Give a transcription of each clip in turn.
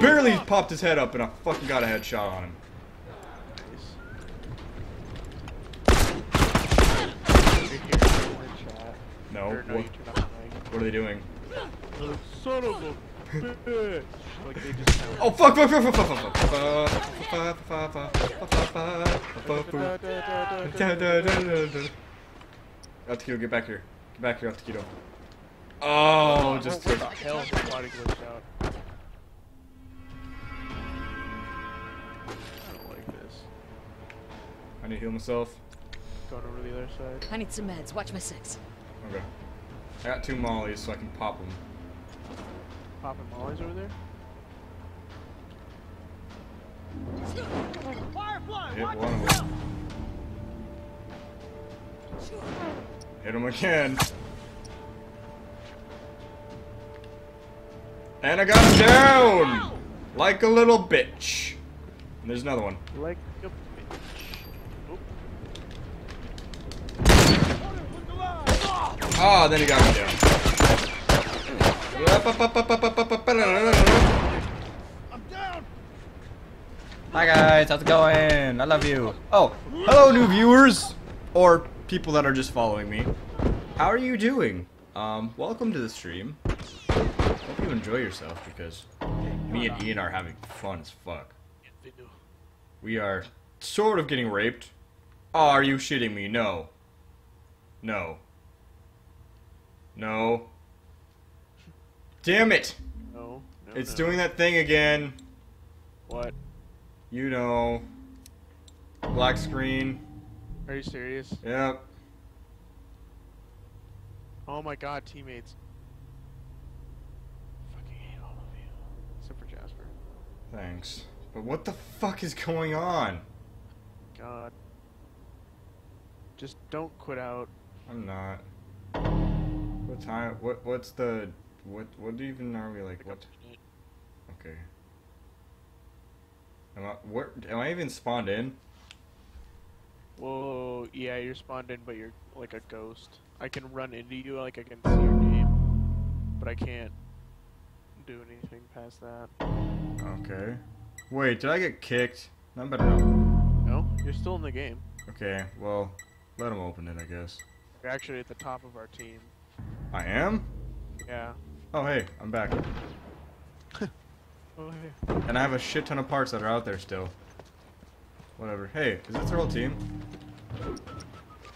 barely popped his head up and I fucking got a headshot on him. You're here in the chat. No. Or no, What, you turned off the mic. what are they doing? Oh, son of a bitch! Like they just sound. Oh fuck! Fuck! Fuck! Fuck! Fuck! Fuck! Fuck! Fuck! Fuck! Fuck! Fuck! Fuck! Altaquito, get back here. Get back here, Altaquito. Oh, just what took. the hell? My body glitched out. I need to heal myself. Going over the other side. I need some meds. Watch my six. Okay. I got two mollies, so I can pop them. Popping mollies over there. Hit one of them. Hit him again. And I got him down! Like a little bitch. And there's another one. Like a bitch. Oop. Ah, then he got me down. Hi guys, how's it going? I love you. Oh, hello new viewers! Or people that are just following me. How are you doing? Um, welcome to the stream. Hope you enjoy yourself because me and Ian are having fun as fuck. We are sort of getting raped. Are you shitting me? No. No. No. Damn it! No. no It's no. doing that thing again. What? You know. Black screen. Are you serious? Yep. Oh my god, teammates. Fucking hate all of you. Except for Jasper. Thanks. But what the fuck is going on? God. Just don't quit out. I'm not. What time? What? What's the? What? What even are we like? What? Okay. Am I? Where? Am I even spawned in? Whoa, yeah, you're spawned in, but you're like a ghost. I can run into you, like I can see your name, but I can't do anything past that. Okay. Wait, did I get kicked? I better not. No, you're still in the game. Okay, well, let him open it, I guess. You're actually at the top of our team. I am? Yeah. Oh, hey, I'm back. Oh, hey. And I have a shit ton of parts that are out there still. Whatever. Hey, is this our whole team?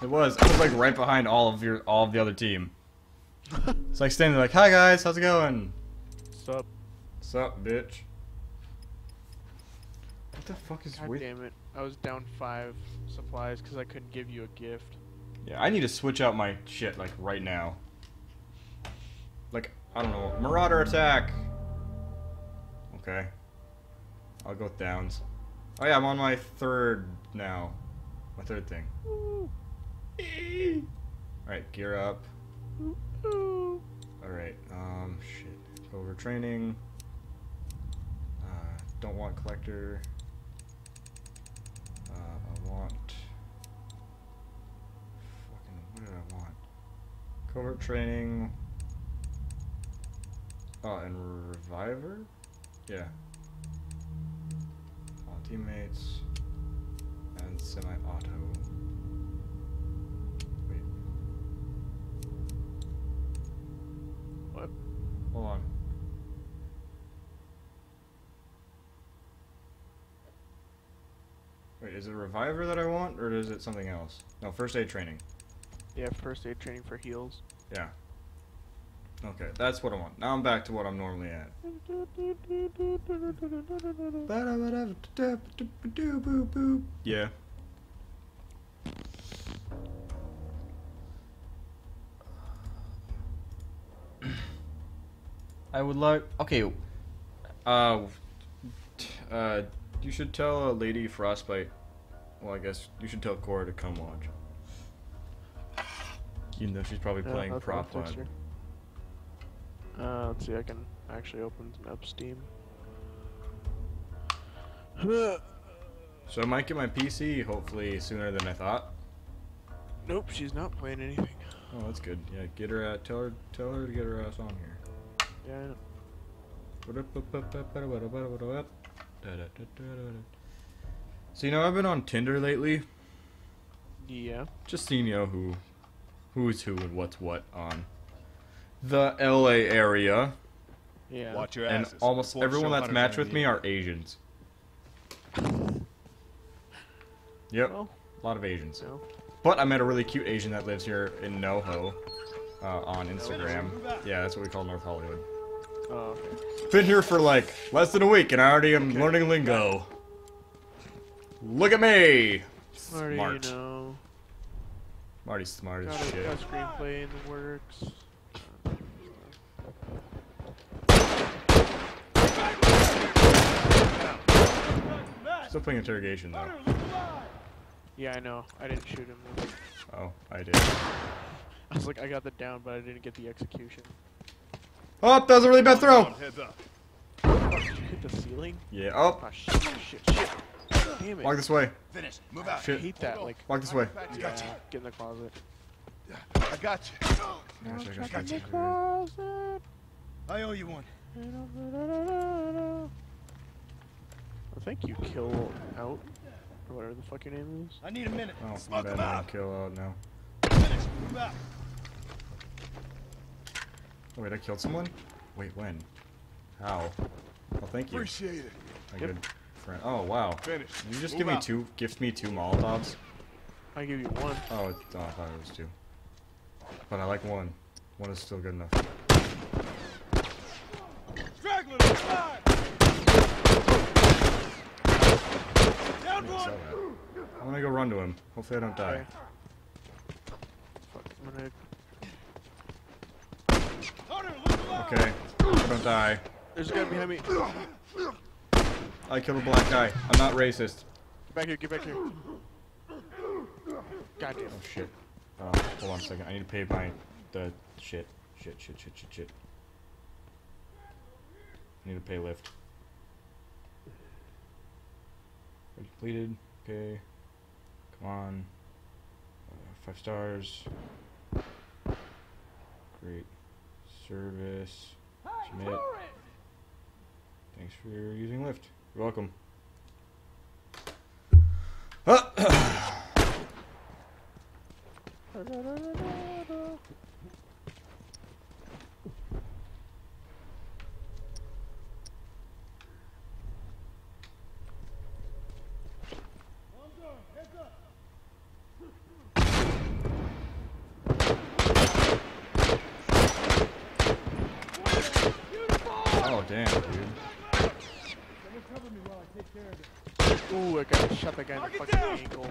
It was. I was like right behind all of your all of the other team. It's like standing there like, hi guys, how's it going? Sup? Sup, bitch? What the fuck is God with damn it. I was down five supplies because I couldn't give you a gift. Yeah, I need to switch out my shit like right now. Like, I don't know, Marauder attack. Okay. I'll go with downs. Oh yeah, I'm on my third now. My third thing. Alright, gear up. Alright, um, shit. Go over training. Uh, don't want collector. Uh, I want. Fucking, what did I want? Covert training. Oh, and reviver? Yeah. All teammates. And semi-auto. Wait. What? Hold on. Wait, is it reviver that I want, or is it something else? No, first aid training. Yeah, first aid training for heals. Yeah. Okay, that's what I want. Now I'm back to what I'm normally at. Yeah. I would like. Okay. Uh. Uh. You should tell uh, Lady Frostbite. Well, I guess you should tell Cora to come watch. You know she's probably Yeah, playing I'll- I'll prop text one. her. Uh, let's see, I can actually open up Steam. So I might get my PC hopefully sooner than I thought. Nope, she's not playing anything. Oh, that's good. Yeah, get her. Uh, tell her. Tell her to get her ass on here. Yeah, So you know I've been on Tinder lately, Yeah. just seeing you know who, who's who and what's what on the LA area, Yeah. Watch your and almost before everyone that's matched with me are Asians. Yep, Well, a lot of Asians. no. But I met a really cute Asian that lives here in NoHo uh, on Instagram. Yeah, that's what we call North Hollywood. Oh, okay. Been here for like less than a week and I already am learning lingo. Look at me! Already, Smart. you know. Marty's smart Got as a, shit. got a screenplay in the works. Still playing interrogation though. Yeah, I know. I didn't shoot him. though. Oh, I did. I was like, I got the down, but I didn't get the execution. Oh, that was a really bad throw! Heads up. Oh, hit the ceiling? Yeah, oh, Oh shit! Shit! Shit! Damn it! walk this way. Finish. Move out. I hate that. Like, Walk this way. yeah, get in the closet. I got you. Gosh, I Get got in the you. I owe you one. I think you kill out, or whatever the fuck your name is. I need a minute. Oh, Smoke bad, them I out. didn't kill out now. Finish. Move out. Oh, wait, I killed someone? Wait, when? How? Oh, thank you. Appreciate it. My Yep. good friend. Oh, wow. Finish. Did you just Move give me two, gift me two Molotovs? I give you one. Oh, it, oh, I thought it was two. But I like one. One is still good enough. Straggler. Fire. Down I saw one. I'm gonna go run to him. Hopefully I don't die. Okay. I'm gonna. Hunter, look alive. Okay. I don't die. There's a guy behind me. I killed a black guy. I'm not racist. Get back here! Get back here! Goddamn. Oh shit. Oh, hold on a second. I need to pay my the shit. Shit, shit, shit, shit, shit. I need to pay Lyft. Completed. Okay. Come on. Uh, five stars. Great. Service. Submit. Thanks for using Lyft. You're welcome. Oh damn, dude. Ooh, I got shot that guy in the fucking ankle.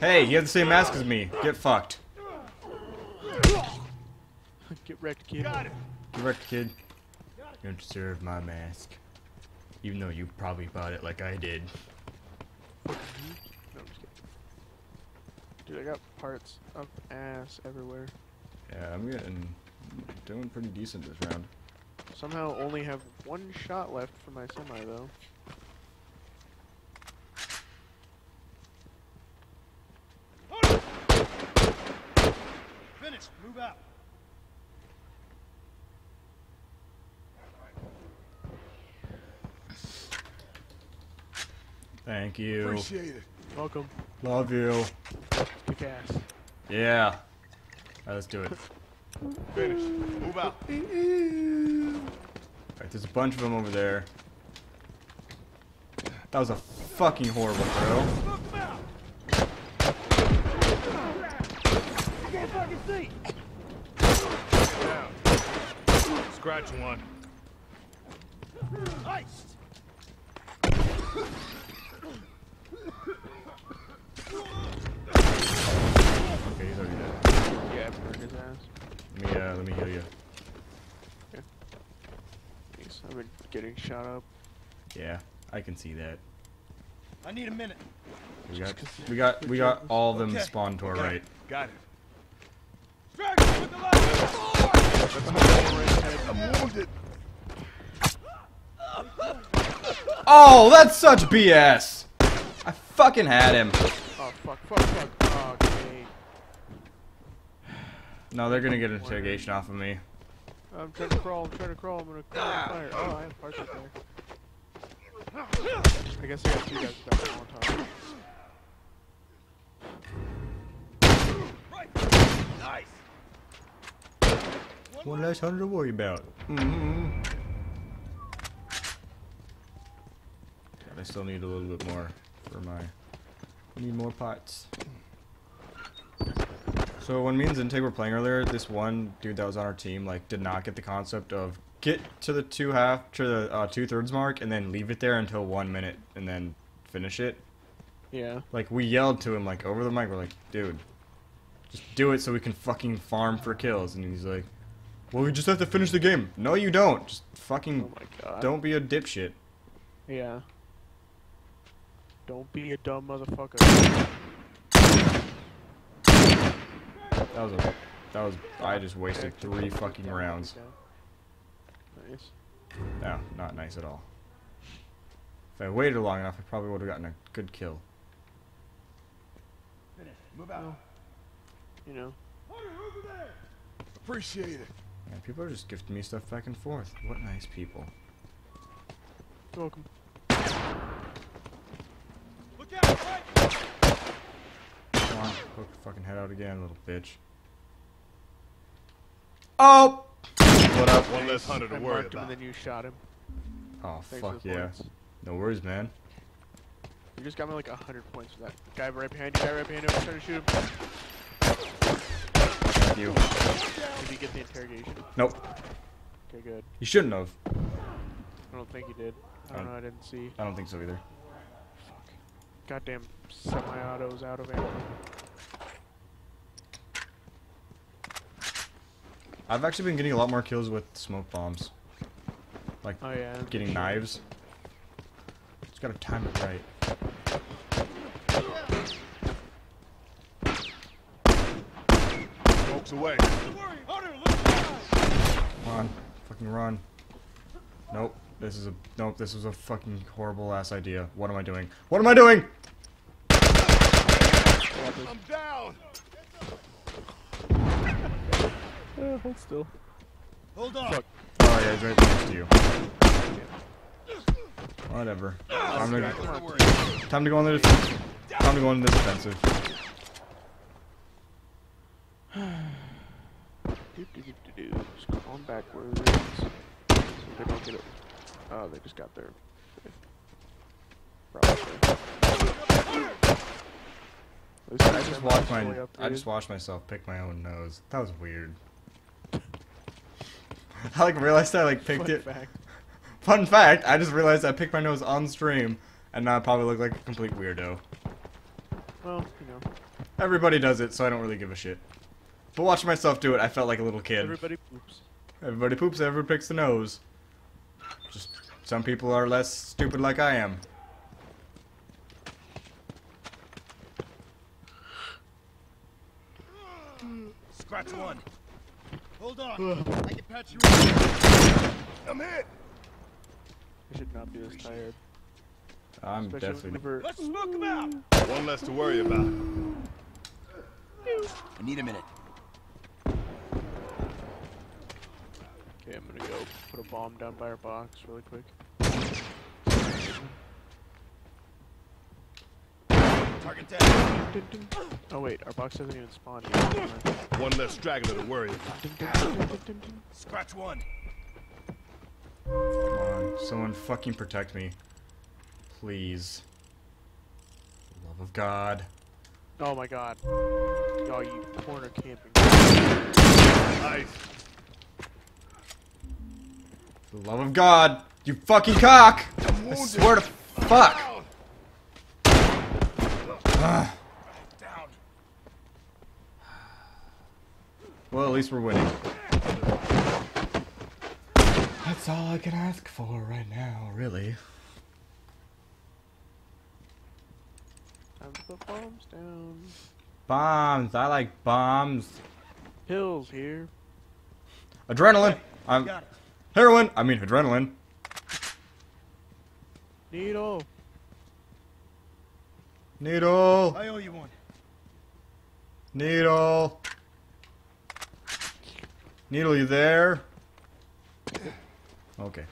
Hey, you have the same mask as me. Get fucked. Get wrecked, kid. Get wrecked, kid. You don't deserve my mask. Even though you probably bought it like I did. No, I'm just kidding. Dude, I got parts of ass everywhere. Yeah, I'm getting doing pretty decent this round. Somehow only have one shot left for my semi though. Hunter. Finish. Move out. Thank you. Appreciate it. Welcome. Love you. Kick ass. Yeah. Alright, let's do it. Finish. Move out. Alright, there's a bunch of them over there. That was a fucking horrible throw. Smoke them out. Down. Scratch one. Iced. Okay, he's already dead. Yeah, I burned his ass. Let me uh let me heal you. Thanks. I've been getting shot up. Yeah, I can see that. I need a minute. We got we got we got all of them Okay. spawned to our Got right. it. Got it. Straggler with the light. I'm wounded. Oh, that's such BS! I fucking had him. Oh fuck, fuck, fuck. Oh, okay. No, they're gonna get an interrogation off of me. I'm trying to crawl. I'm trying to crawl. I'm gonna crawl on fire. Oh, I have parts up there. I guess I got two guys back at one time. Nice. One less hundred to worry about. Mm-hmm. God, I still need a little bit more for my. I need more pots. So when me and Zinteg were playing earlier, this one dude that was on our team like did not get the concept of get to the two half to the uh, two thirds mark and then leave it there until one minute and then finish it. Yeah. Like we yelled to him like over the mic. We're like, dude, just do it so we can fucking farm for kills. And he's like, well, we just have to finish the game. No, you don't. Just Oh fucking my god. don't be a dipshit. Yeah. Don't be a dumb motherfucker. That was a, that was. I just wasted three fucking rounds. Nice. No, not nice at all. If I waited long enough, I probably would have gotten a good kill. Finish. Move out. You know. Over there. Appreciate it. Yeah, people are just gifting me stuff back and forth. What nice people. You're welcome. Look out, right. Come poke your fucking head out again, little bitch. Oh! What up? One less hunter to I worry marked him and then you shot him. Oh, Thanks fuck yeah. points. No worries, man. You just got me like a hundred points for that. Guy right behind you, guy right behind you, I'm trying to shoot him. Thank you. Did he get the interrogation? Nope. Okay, good. You shouldn't have. I don't think he did. I don't Oh. know, I didn't see. I don't think so either. Fuck. Goddamn semi-autos out of ammo. I've actually been getting a lot more kills with smoke bombs. Like Oh yeah. getting sure. knives. Just gotta time it right. Smokes away. Come on, fucking run. Nope. This is a nope. This was a fucking horrible ass idea. What am I doing? What am I doing? I'm down. Uh, hold still. Hold on. Fuck. Oh yeah, he's right next to you. Whatever. Time to, Don't time to go on the defensive. Time to go on the defensive. Just going backwards. So they don't get it. Oh, they just got their. Probably. I this just time watched my. I just watched myself pick my own nose. That was weird. I like realized I like picked Fun it. fact. Fun fact: I just realized I picked my nose on stream, and now I probably look like a complete weirdo. Well, you know, Everybody does it, so I don't really give a shit. But watching myself do it, I felt like a little kid. everybody poops. Everybody poops, everybody picks the nose. Just some people are less stupid like I am. Scratch one. Hold on. I can patch you in. I'm hit. I should not be this tired. I'm Especially definitely. whenever. Let's smoke him out. One less to worry about. I need a minute. Okay, I'm gonna go put a bomb down by our box really quick. Target down. Dun, dun, dun. Oh wait, our box hasn't even spawned yet. One less straggler to worry about. Scratch one. Come on, someone fucking protect me. Please. For the love of God. Oh my god. Oh, you corner camping. Nice. For the love of God. You fucking cock! I swear to fuck! Down. Down. Well, at least we're winning. That's all I can ask for right now, really. Time to put bombs down. Bombs. I like bombs. Pills here. Adrenaline. I'm Got it. heroin. I mean adrenaline. Needle. Needle. I owe you one. Needle. Needle, you there? Okay.